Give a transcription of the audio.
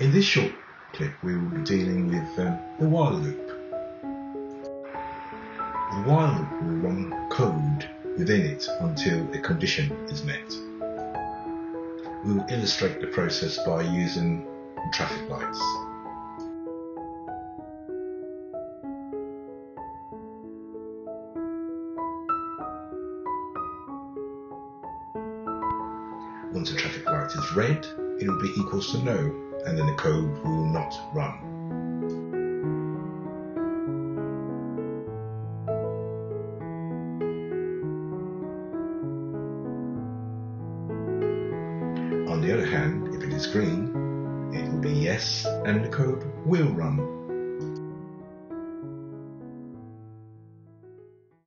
In this short clip we will be dealing with um, the while loop. The while loop will run code within it until a condition is met. We will illustrate the process by using traffic lights. Once a traffic light is red, it will be equals to no, and then the code will not run. On the other hand, if it is green, it will be yes, and the code will run.